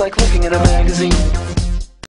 like looking at a magazine.